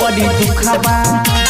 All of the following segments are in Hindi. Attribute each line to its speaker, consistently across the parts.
Speaker 1: बड़ी दुखबा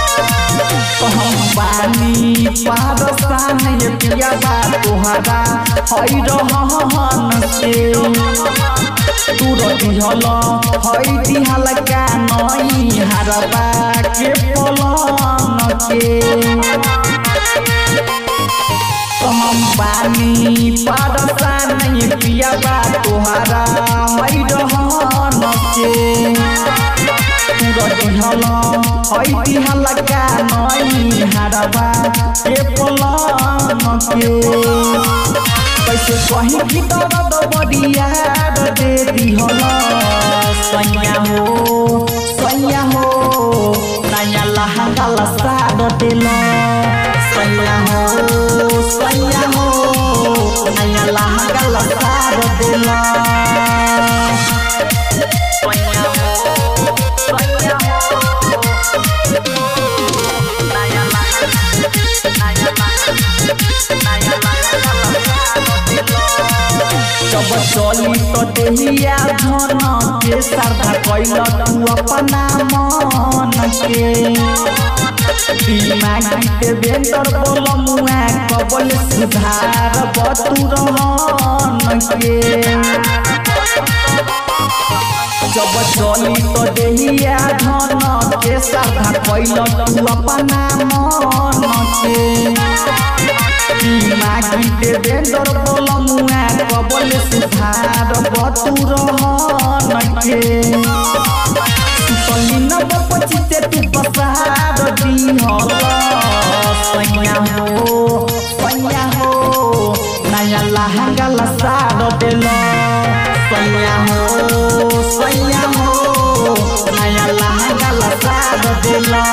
Speaker 1: हम बानी पारसान पिया बा तोहरा हई रहन से तू रहिहल हई दिहल का नई हरबा के पलन के हम बानी पारसान ये पिया बा तोहरा हई रहन से रहिहल हई दिहल का नई हरबा के पलन के कैसे कहीं की दर्द बड़िया दे दिहल सैया हो सैया हो। नया लहंगा लसाद दिल। सैया हो सैया हो। नया लहंगा लसाद दिल। सैया हो सैया हो। नया लहंगा नया जब चली तो देहिया धन के श्रद्धा कैल तू अपना मन के दिमाग के कबल सुधार बतू जब चली तो देहिया धन के श्रद्धा कैल तू अपना मन के माटी बेदर पोलमुआ कबल सुधार बतूर हनके सुतली न बपचिते तू पसार दिहल सैया हो सैया हो नया लहंगा लसार देल सैया हो सैया हो नया लहंगा लसार देला